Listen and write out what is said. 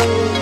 you.